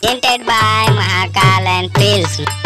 presented by Mahakal and Pills.